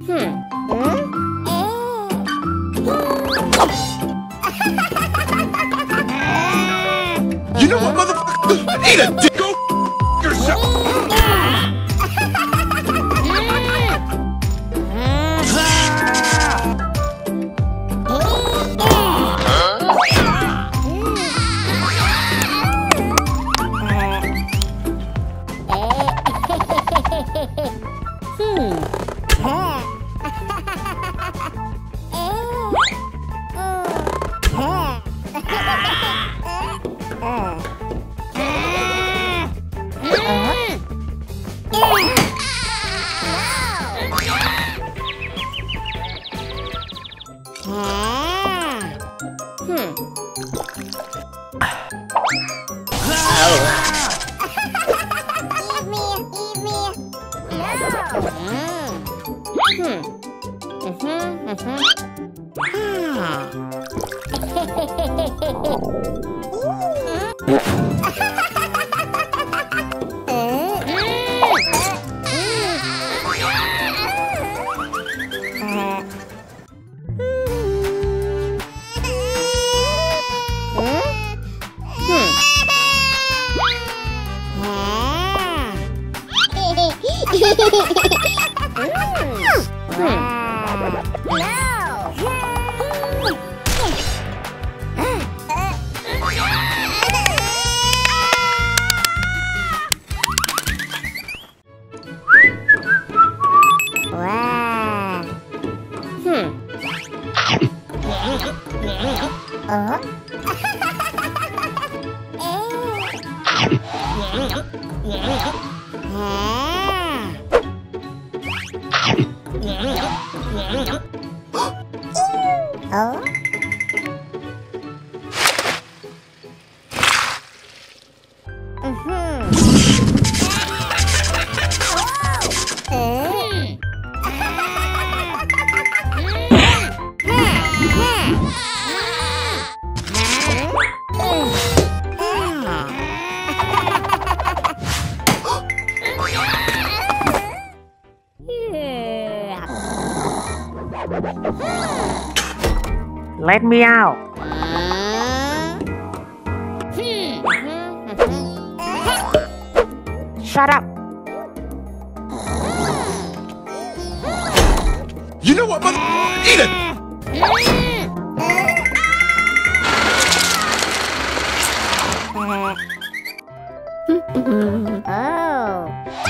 You know what, motherfucker? Eat a dick. Go yourself. Hmm. Mm-hmm, mm-hmm. Ah. Hmm. Wow. No. Ờ? Ờ? Uh-huh. Let me out. Shut up. You know what, motherfucker? Eat it.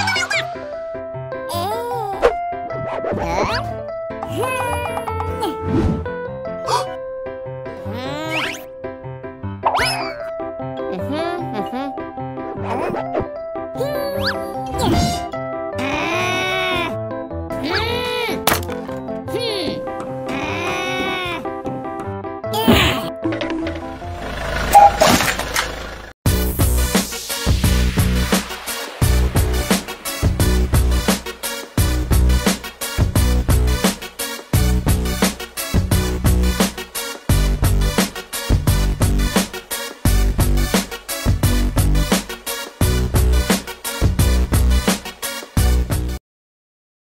헉!